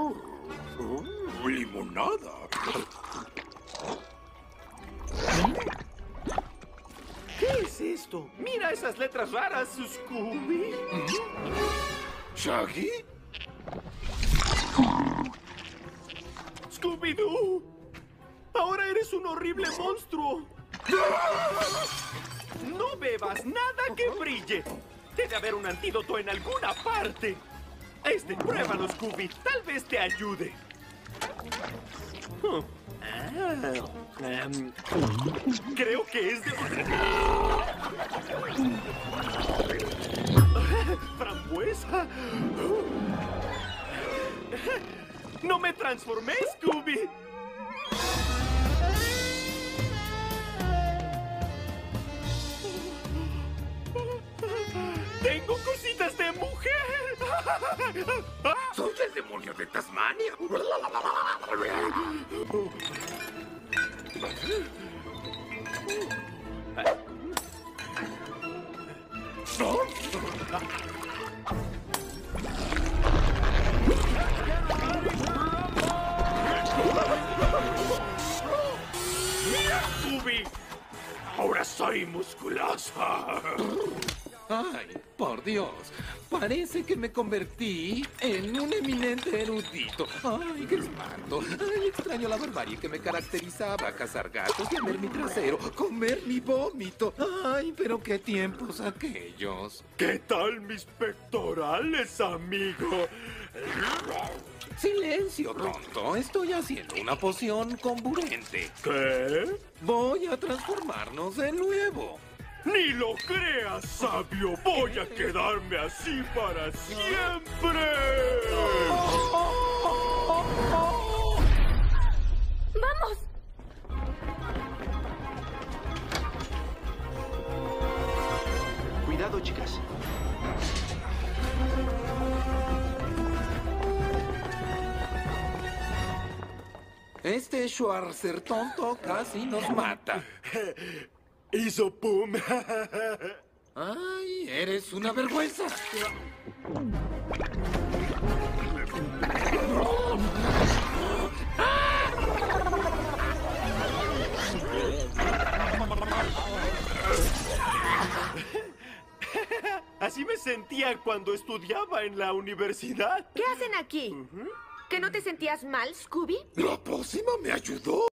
Oh, limonada. ¿Qué es esto? Mira esas letras raras, Scooby. ¿Shaggy? Scooby-Doo. Ahora eres un horrible monstruo. No bebas nada que brille. Debe haber un antídoto en alguna parte. Este, pruébalo, Scooby. Tal vez te ayude. Oh. Ah, em, creo que es de... ¡Frambuesa! ¡No me transformé, Scooby! ¡Soy el demonio de Tasmania! ¡Mira, Scooby! Ahora soy musculosa. Ay, por Dios. Parece que me convertí en un eminente erudito. Ay, qué espanto. Ay, extraño la barbarie que me caracterizaba. Cazar gatos, lamer mi trasero, comer mi vómito. Ay, pero qué tiempos aquellos. ¿Qué tal mis pectorales, amigo? Silencio, tonto. Estoy haciendo una poción comburente. ¿Qué? Voy a transformarnos de nuevo. Ni lo creas, sabio. Voy a quedarme así para siempre. ¡Vamos! Cuidado, chicas. Este Schwarzer tonto casi nos mata. Hizo pum. Ay, eres una vergüenza. Así me sentía cuando estudiaba en la universidad. ¿Qué hacen aquí? ¿Que no te sentías mal, Scooby? La pócima me ayudó.